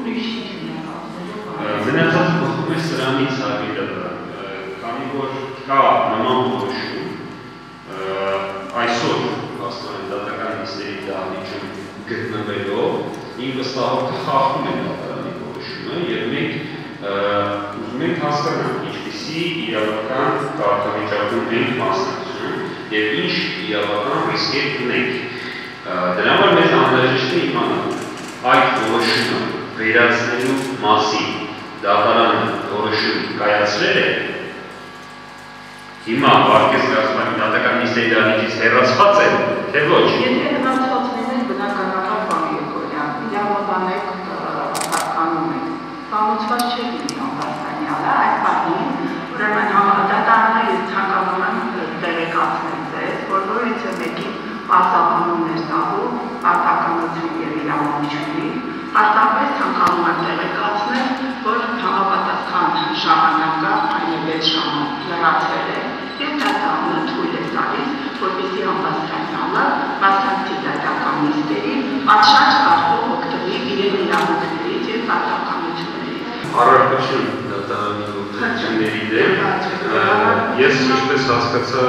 ուրիշ Մնացած խոսում է սրանից հավելը, քանի որ կա նման որոշում, այսօր հասնորեն դատական նիստերի դահլիճում գտնվելով ինքը վստահով խախտում է դատարանի որոշումը եւ մենք ուզում ենք հասկանալ ինչպիսի իրավական կարգավիճակում ենք մասնակցում եւ ինչ իրավական ռիսկեր ունենք։ Դրա համար մեզ անհրաժեշտ է իմանալ այդ որոշումը վերացնելու մասին դատարանը որոշում կայացրել է հիմա վարկես գազբանի դատական նիստերի դահլիճից հեռացված է թե ոչ Եթե հնարցված լինեն բնականաբար բանի Եգորյան, իրավաբանեք հասկանում եք, կամուցված չէ լինի ամբաստանյալը, այդ բանին, ուրեմն համադատարանը ես ցանկանում եմ տեղեկացնել ձեզ, որ որից մեկի պարտականություններ տալու պարտականություն եւ իրավունք չունի, Հաստատապես ցանկանում եմ տեղեկացնել, որ համապատասխան ժամանակը այն 6 ժամը լրացվել է եւ դատարանը թույլ է տալիս, որպեսզի համապատասխանյալը մասնակցի դատական նիստերին, պատշաճ կարգով օգտվի իր իրավունքներից եւ պարտականություններից։ Առարկություն դատարանի գործողությունների դեմ ես ինչպես հասկացա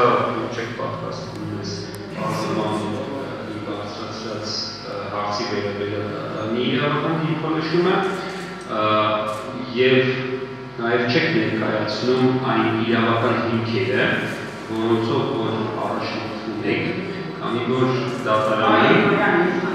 չեք պատկասում ես բարձրման բարձրացած հարցի վերաբերյալ դատարանի իրավական դիրքորոշումը եւ նաեւ չեք ներկայացնում այն իրավական հիմքերը, որոնցով որ առաջնորդվում եք, քանի որ դատարանը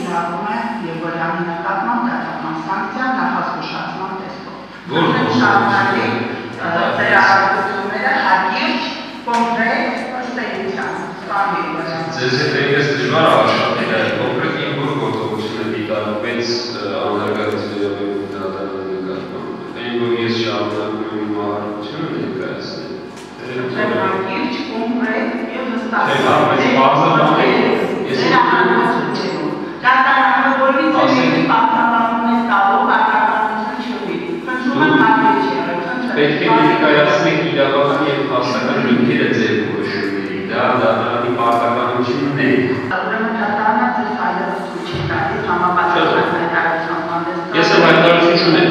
կիրառում է Եգորյանի նկատմամբ դատական սանկցիա նախազգուշացման տեսքով։ Որ շարունակի ձեր առարկությունները հագիրճ կոնկրետ ըստ էության։ Պարոն Եգորյան։ Ձեզ հետ այնպես դժվար է աշխատել, այլ կոնկրետ ինչ որ գործողություն է դիտարկվեց անհարգալից վերաբերում դատարանի նկատմամբ։ Այն որ ես շարունակում իմ առարկությունը ներկայացնել։ Հակիրճ կոնկրետ եւ հստակ։ Թե լավ, բայց բարձր բան է։ Ես Դատարանավորի ծնելի պատմաբանում է տալով արտականություն չվի։ Խնդրում եմ հարգեջերը, խնդրեմ։ Պետք է ներկայացնենք իրավասի և հասական հիմքերը ձեր որոշումների, դա դատարանի պարտականությունն է։ Ուրեմն դատարանը ձեզ այլևս չի տալիս համապատասխան ներկայացման հանդես։ Ես եմ հայտարարություն ունեմ։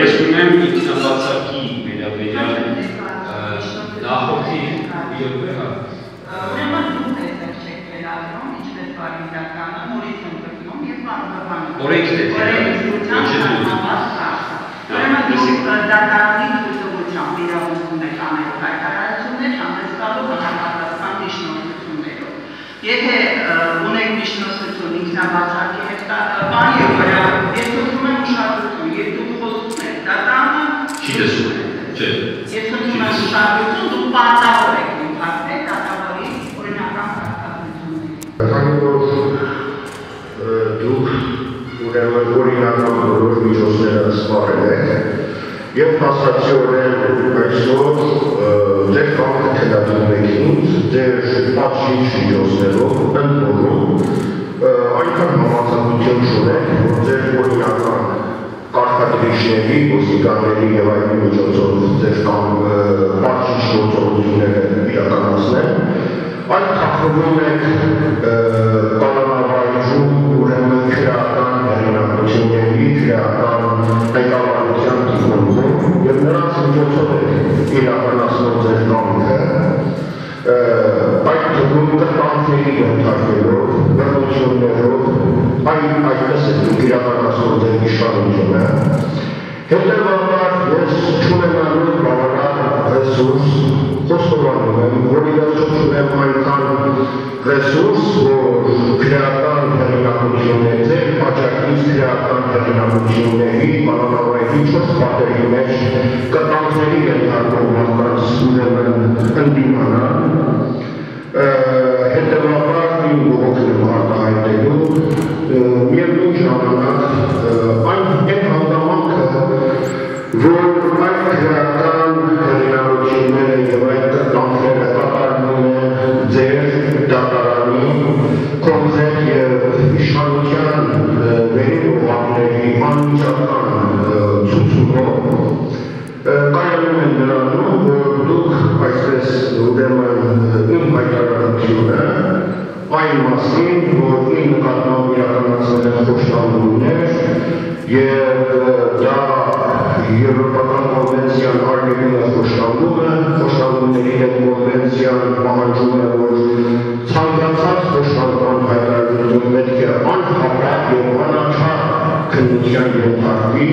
Ես ունեմ ինքնաբացակի վերաբերյալ նախորդի իրավիճակը եւ հասարակորեն այսօր ձեր կամքը թելադրում եք ինձ ձեր պատժիչ միջոցներով ընդորում այնքան համացանություն չունեք որ ձեր օրինական կարգադրիչների, ոստիկանների եւ այլ միջոցով ձեր կամ պատժիչ գործողությունները իրականացնեն այդ թափվում եք կանոնավայրում ուրեմն քրական հեղինակությունների, քրական ղեկավարության նրանց միջոցով եք իրականացնում ձեր կամքը այդ թվում կտանքների ենթարկելով, բռնություններով, այն այդպես է դուք իրականացնում ձեր իշխանությունը Հետևաբար ես չունենալու բավարար ռեսուրս խոստովանում եմ, որ իրացում ունեմ այնքան ռեսուրս, որ քրեական հեղինակություններ, ձեր պաճակից քրեական հեղինակությունների կանոնավայրի չորս պատերի մեջ կտանքների ենթարկող մարդկանց ուրեմն ընդդիմանալ, հետևաբար հայտարարությունը այն մասին, որ իմ նկատմամբ իրականացնել են խոշտանգումներ եւ դա Եվրոպական կոնվենցիան արգելում է խոշտանգումը, խոշտանգումների հետ կոնվենցիան պահանջում է, որ ցանկացած խոշտանգման հայտարարություն պետք է անհապաղ եւ անաչափ քննության ենթարկվի,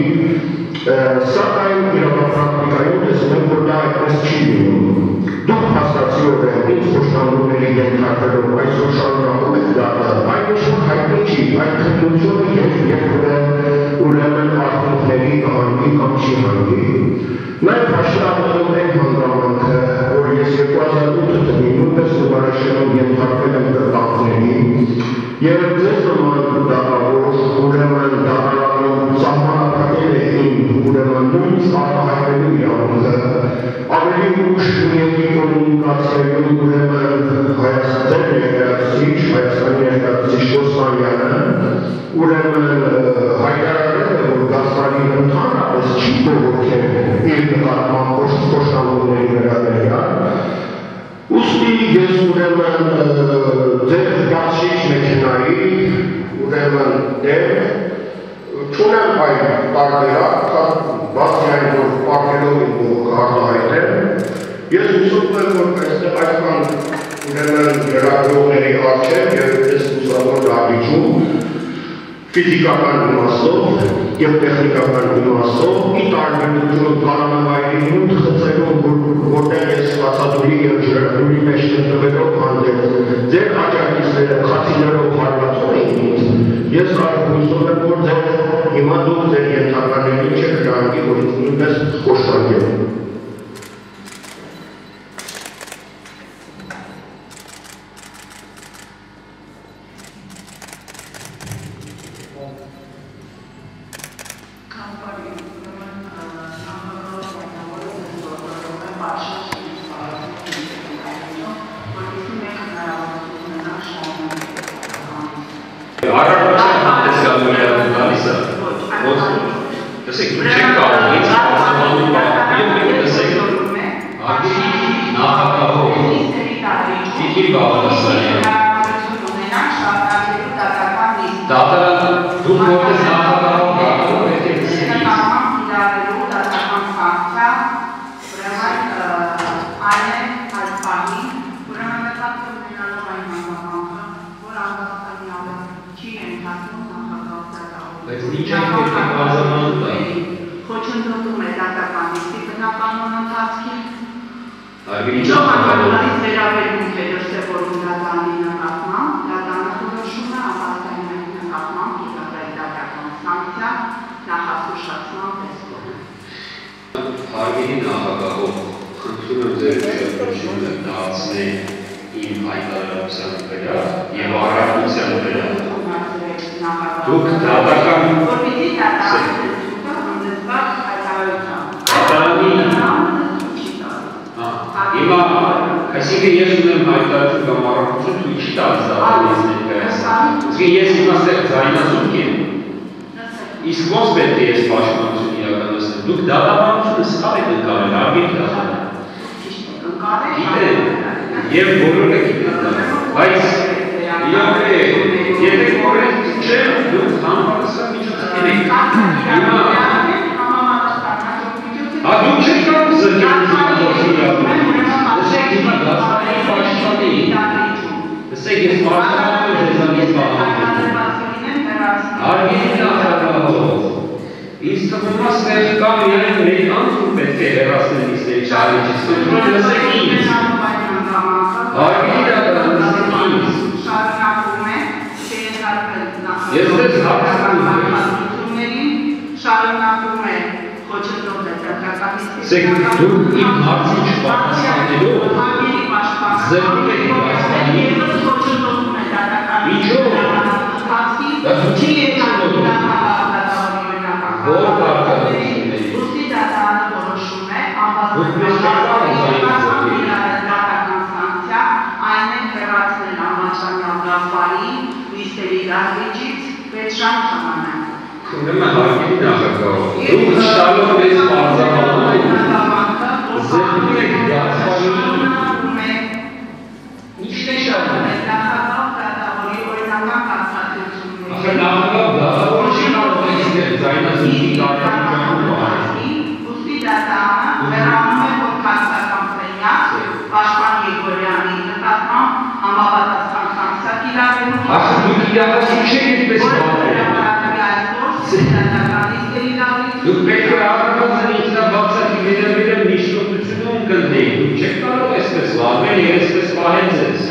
սակայն իրավապրակտիկայում տեսնում որ դա այդպես չի լինում։ Դուք հաստատիորեն ինձ խոշտանգումների ենթարկելով այսօր շարունակում եք դառը, այն ինչ որ հայտնի չի, այդ քննությունը եւ երբ ուրեմն արդյունքների կհանգի կամ չի հանգի։ Նաև հաշվառում են հանգամանքը, որ ես 2008 թվականին նույնպես նվարաշերում ենթարկվել եմ կրտակների եւ ձեզ նման դատավոր կոմունիկացիայում ուրեմն Հայաստան ներկայացուցիչ, Հայաստանի ներկայացուցիչ Ոստանյանը ուրեմն հայտարարել է, որ Գազպարի ընդհանրապես չի բողոքել իր նկատմամբ խոշտանգումների վերաբերյալ Ուստի ես ուրեմն ձեր բացիչ մեքենայի ուրեմն դեր չունեմ այն տարբերակ, բացի այն, որ պարկելով իմ բողոքը արտահայտել, ես ուսում եմ, որ այստեղ այդքան ուրեմն լրագրողների առջև եւ ես ուսավոր դահլիճում ֆիզիկական իմաստով եւ տեխնիկական իմաստով ի տարբերություն կանոնավայրի նույն խծերում որ որտեղ ես ստացածուի եւ ջրի մեջ գտնվելով հանդեպ ձեր աջակիցները էին ինձ ես հույսով եմ որ ձեր հիմա դուք ձեր ենթականերին չեք դառնի որ նույնպես խոշտանգել տեսեք, դուք չեք կարող ինձ պատասխանելու բան, եւ մենք տեսեք, արգի նախագահով Իգի Բաղդասարյան Դատարան դուք որպես նախագահով գալու պետք է Ինչ է պետք է բարձրանում դա։ Խոչընդոտում է դատական նիստի բնականոն ընթացքին Արվի Ինչով հակառակից վերաբերմունք է դրսևորում դատանի նկատմամբ, դատանը որոշում է ապաստայնային նկատմամբ կիրառել դատական սանկցիա նախազգուշացման տեսքով։ Հարգելի նախագահող, խնդրում եմ ձեր ուշադրությունը դարձնել իմ հայտարարության վրա եւ առաքության վրա։ Դուք դատական որպեսզի դատանը հանդեսված հայտարարությամբ։ Հիմա այսինքն ես ունեմ հայտարարություն կամ առաքություն դու չի տալիս դատարանից ներկայացնել։ Իսկ ես հիմա ստեղ ձայնազուրկ եմ։ Իսկ ոնց պետք է ես պաշտպանություն իրականացնեմ։ Դուք դատարանությունը սխալ եք ընկալել, արդյոք դատարան։ Գիտեմ, եւ բոլորը գիտեն բայց իհարկե, եթե կորեկտ չէ, դուք համապատասխան միջոցներ եք։ Հիմա Լսեք հիմա դասարանի պաշտպանի։ Լսեք ես պաշտպանում եմ ձեզանից պահանջում։ Հարգելի նախագահող, ինձ թվում է ստեղ կա միայն մեկ անձում պետք է հեռացնել Հարգելի նախագահ, լսեք ինձ։ Շարունակում է շեյթարկել Ես ձեզ հարցնում եմ։ շարունակում է խոչընդոտել Սեք դուք իմ հարցին չպատասխանելով զրկում եք պաշտպանի Ինչո՞վ։ Դա դուք չի եկանում։ Որ կարգավորությունների։ Ոստի դատարանը որոշում է Դուք մեզ չեք կարող զանգել դատական սանկցիա այն է հեռացնել գազբարի լիստերի դահլիճից պետշան ժամանակ։ Ուրեմն հարգելի նախագահ, դուք շալով մեզ բարձրանում եք գազբարի ինչն է շալով։ Ախր նախագահ գազավորը չի կարող է իստեր ձայնազույգի կարգավորության պահանջ։ Ոստի դատարանը վերանում է ոքանցական սենյակ պաշտպան Եգորյանի նկատմամբ համապատասխան սանկցիա կիրառելու Ախր դուք իրավասու չեք այդպես բանել։ Դուք պետք է առնվազն ինքնաբացակի վերաբերել միջնորդությունում կնդեիք, դուք չեք կարող այսպես վարվել և այսպես պահել ձեզ։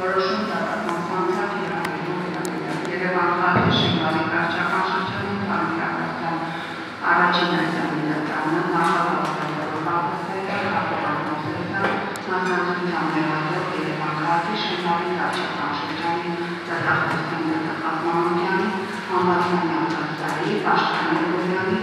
որոշում դատական սանկցիա կիրառելու Երևան քաղաքի շինարարի կարճական շրջանում քանքրական առաջին այցելությունը նախապատրաստական նախանցության ներառել Երևան քաղաքի շինարարի կարճական շրջանի դատախազության դատախազմանության համաձայնական դատարի պաշտպանի գոյանի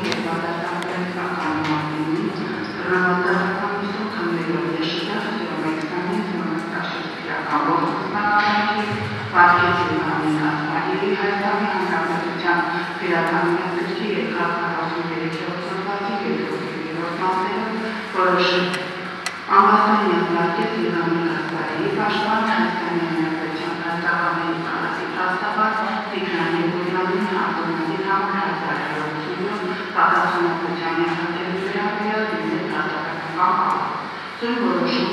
որոշել ամբաստանյան պատկերի համինացների պաշտպան հայտարարի հանրապետության դատարանի կանացի հաստատված տիգրանի գույնային հատոնների համակարգարարությունը պատասխանատվության ենթադրել վերաբերյալ դիմել հաստատական Ձեր որոշումը ուժում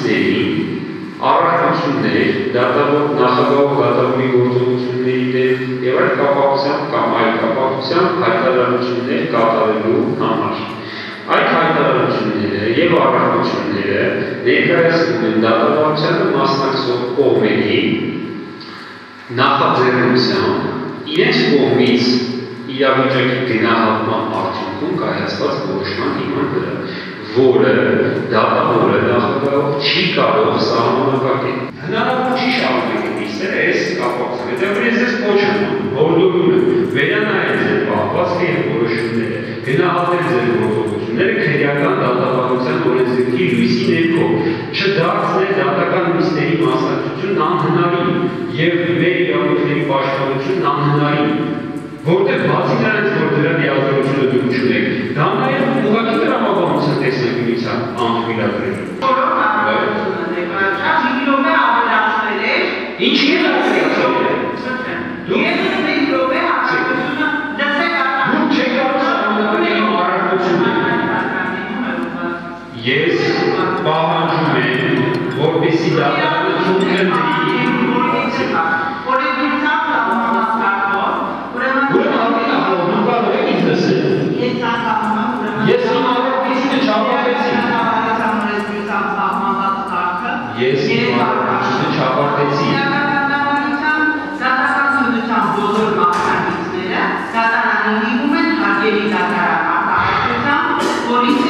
մասնակիցներին առաքություններ, դատավոր նախագահ դատավորի գործողությունների դեմ եւ այլ կապակցությամբ կամ այլ կապակցությամբ հայտարարություններ կատարելու համար։ Այդ հայտարարությունները եւ առաքությունները ներկայացնում են դատավարությանը մասնակցող կողմերի նախաձեռնությամբ իրենց կողմից իրավիճակի գնահատման արդյունքում կայացված որոշման հիման վրա որը դատավորը նախագահով չի կարող սահմանափակել։ Հնարավոր չի շարունակել նիստերը այս կապակցությամբ։ Հետո ես ես եմ բոլորում եմ վերանայել ձեր պահվածքը եւ որոշումները, գնահատել ձեր գործողությունները քրեական դատավարության օրենսգրքի լույսի ներքո, չդարձնել դատական նիստերի մասնակցությունն անհնարին եւ մեր իրավունքների պաշտպանությունն անհնարին որտեղ բացի նրանից, որ դրա լիազորությունը դուք չունեք, դա նաև ուղղակի տրամաբանության տեսանկյունից անխույլատրել։ ես իշխանը չապարտեցի։ Իրականականությամբ ցանկացությունության բոլոր մասնակիցները դատարանում են հարգելի դատարան արտահայտությամբ, որից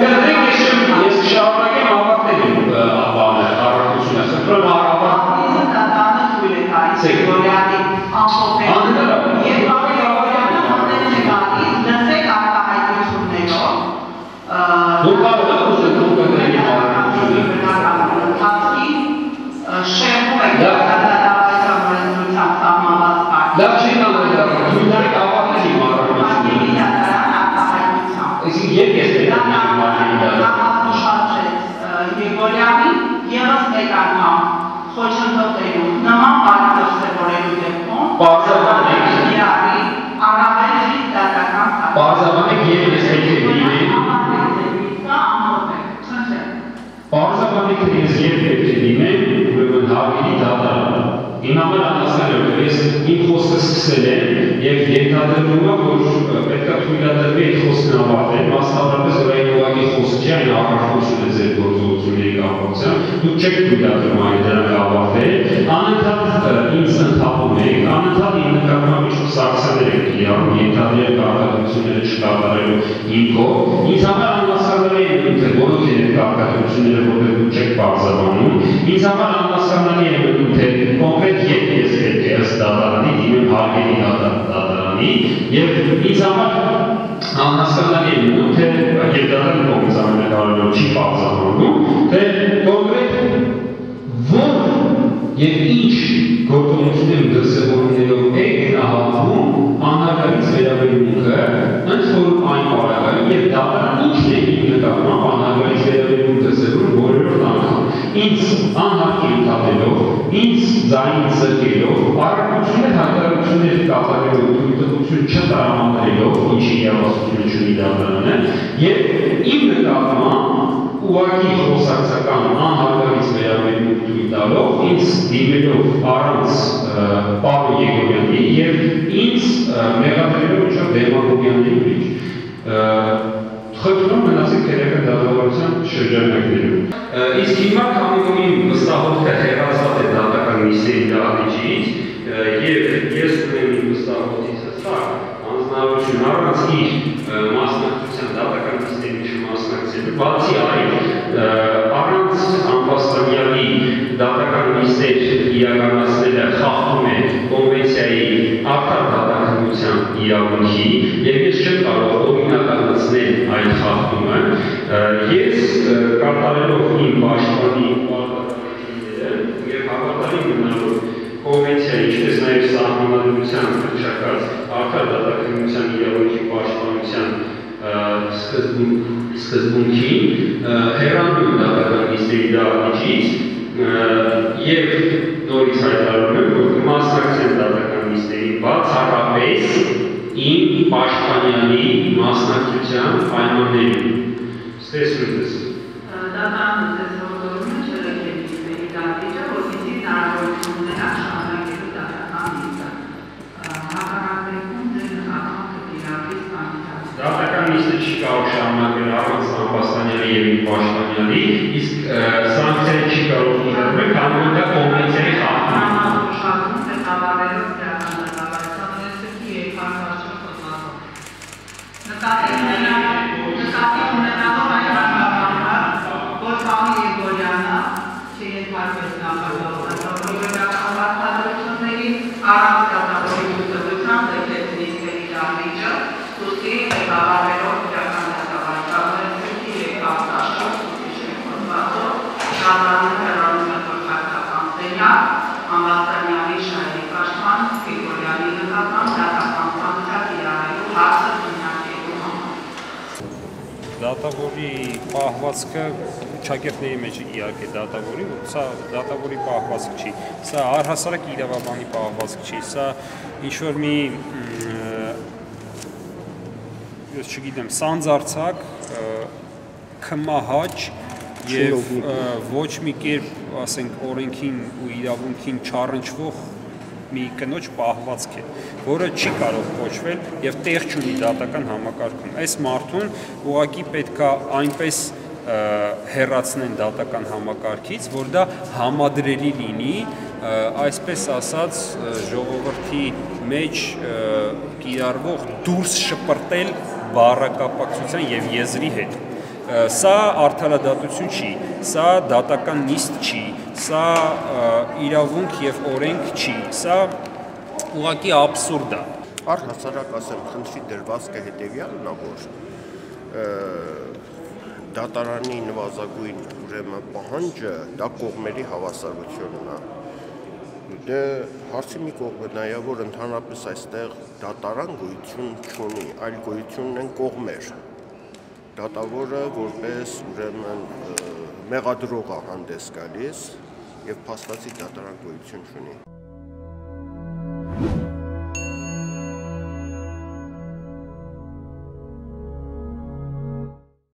պետք է այդ խոսքն ավարտել, մասնավորապես որ այն ուղղակի խոսքը չէ, այն առարկությունը ձեր գործողությունների կապակցությամբ, դուք չեք թույլատրում այն դրանք ավարտել, անընդհատ ինձ ընդհատում եք, անընդհատ իմ նկատմամբ ինչ-որ սակցաներ եք իրարում, ենթադրել կարգադրությունները չկատարելու հիմքով, ինձ համար անհասկանալի է թե որոնք են կարգադրությունները, որտեղ դուք չեք բարձրանում, ինձ համար անհասկանալի է թե կոնկրետ երբ ես պետք է ըստ դատարանի դիմեմ հարգելի դատարանի եւ ինձ համար անհասկանալի է մնում, թե դատարանի կողմից ամենակարևորը չի բարձրանում, թե կոնկրետ որ եւ ինչ գործողություններ ու դրսևորումներով է գնահատվում անհարգալից վերաբերմունքը ընդ որում այն բարակայում եւ դատարան ինչն է իր նկատմամբ անհարգալից վերաբերմունք դրսևորում որերով անգամ անհարկի ընդհատելով ինձ ձայն զրկելով բարակություններ հայտարարություններ կատարելով թույլտվություն չտարամանելով ինչի իրավասությունը չունի դատարանը եւ իմ նկատմամբ ուղղակի խոսակցական անհարգալից վերաբերմունք թույլ տալով ինձ դիմելով առանց Պավլո Եգորյանի եւ ինձ մեղադրելով ինչ-որ դեմագոգիաների մեջ խնդրում մնացեք քերական դատավարության շրջանակներում։ Իսկ հիմա կամիկոմի վստահով թե դատական միսիայի դահլիճից եւ ես ունեմ իմ վստահողից հստակ անձնավորություն առանց իր մասնակցության դատական միսիայի չմասնակցելու բացի այն առանց ամբաստանյալի դատական միսեր իրականացնելը խախտում է կոնվենցիայի արտար դատականության իրավունքի եւ սկզբունքին հերանում դատական միսերի դահլիճից եւ նորից հայտարարում եմ, որ կմասնակցեն դատական նիստերի բացառապես իմ պաշտպանյանի մասնակցության պայմաններին։ Ստեսում ես։ Դատան ձեզ հորդորում է չլեկել նիստերի դատիճը, որպեսզի հնարավորություն ունենա շարունակելու դատական նիստը։ Հակառակներում ձեր նկատմամբ կիրառվի սանիտար։ Դատական նիստը չի կարող շարունակել առանց Ամբաստանյանի եւ իմ պաշտպանյանի, իսկ դատավորի պահվածքը ճակերտների մեջ իհարկե դատավորի, որ սա դատավորի պահվածք չի։ Սա առհասարակ իրավաբանի պահվածք չի։ Սա ինչ որ մի ես չգիտեմ, սանձարցակ քմահաճ եւ ոչ մի կերպ, ասենք, օրենքին ու իրավունքին չառնչվող մի կնոջ պահվածք է, որը չի կարող կոչվել եւ տեղ չունի դատական համակարգում։ Այս մարդուն ուղղակի պետքա այնպես հերացնեն դատական համակարգից, որ դա համադրելի լինի, այսպես ասած ժողովրդի մեջ կիրառվող դուրս շպրտել բառակապակցության եւ եզրի հետ Սա արդարադատություն չի, սա դատական նիստ չի, սա իրավունք եւ օրենք չի, սա ուղղակի աբսուրդ է։ Առհասարակ ասեմ, խնդրի դրվածքը հետեւյալն է, որ դատարանի նվազագույն ուրեմն պահանջը դա կողմերի հավասարությունն է։ Դե հարցի մի կողմը նա է, որ ընդհանրապես այստեղ դատարան գոյություն չունի, այլ գոյությունն են կողմեր դատավորը որպես ուրեմն մեղադրող է հանդես գալիս եւ փաստացի դատարան գոյություն չունի։ Thank you